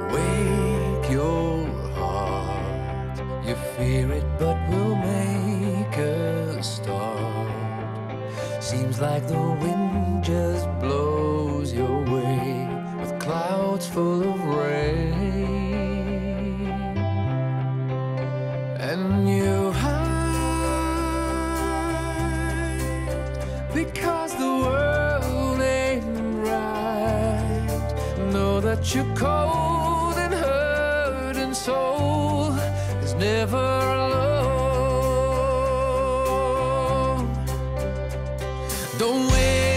Awake your heart. You fear it, but we'll make a start. Seems like the wind just blows your way with clouds full of rain. And you hide because the world ain't right. Know that you're cold soul is never alone. Don't waste